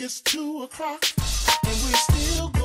It's two o'clock and we're still.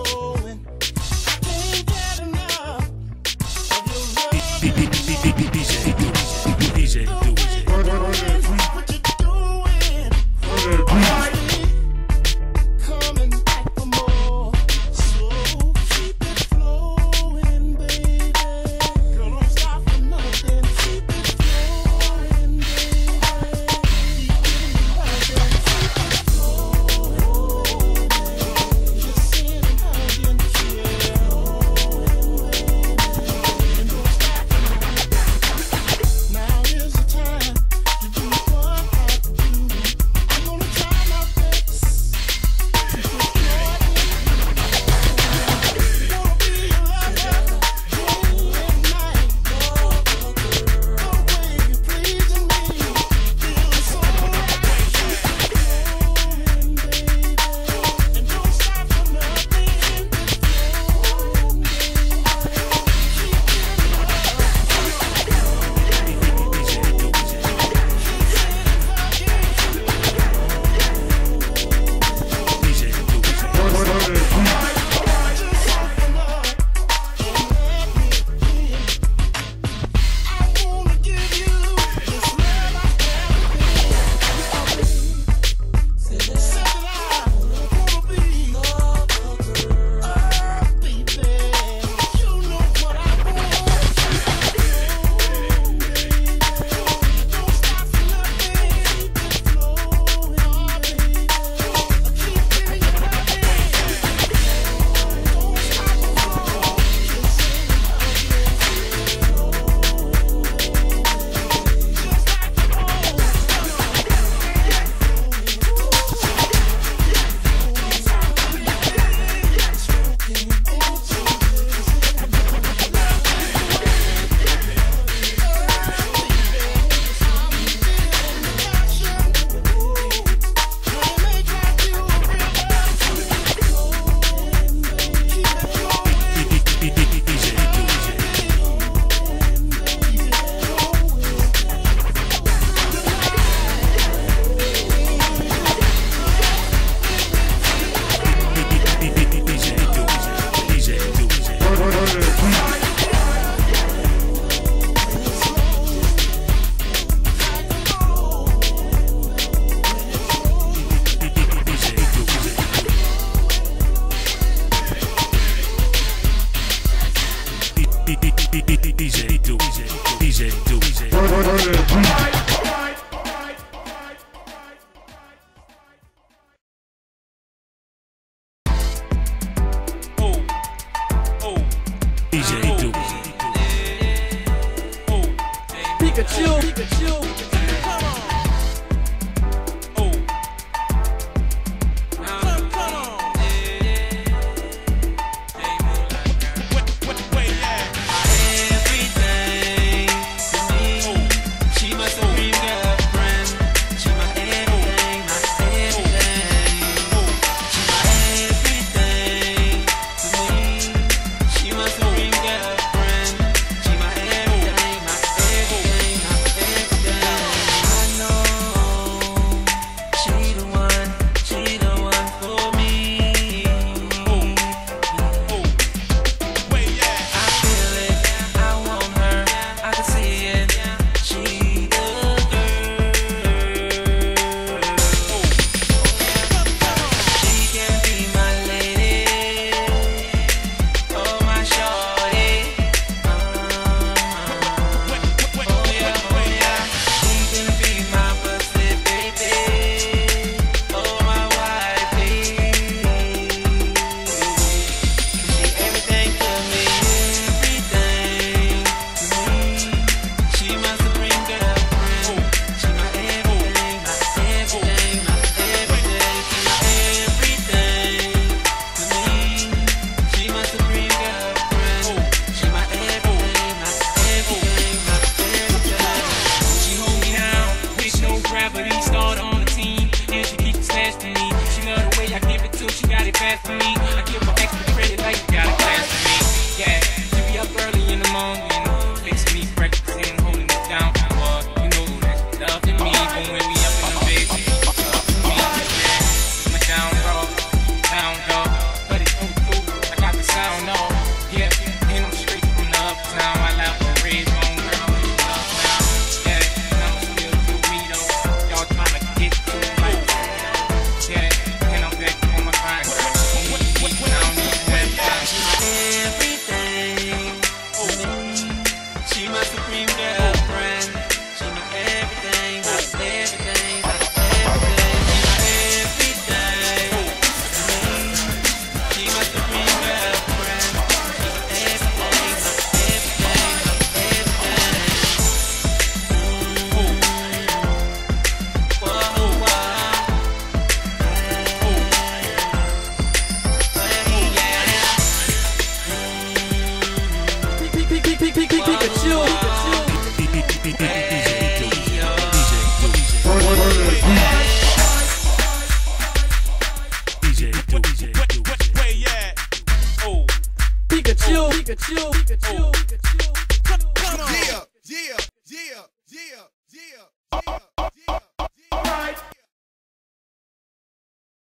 Pikachu. Pikachu. Pikachu, Pikachu, Pikachu, Pikachu. Yeah, yeah, yeah, yeah.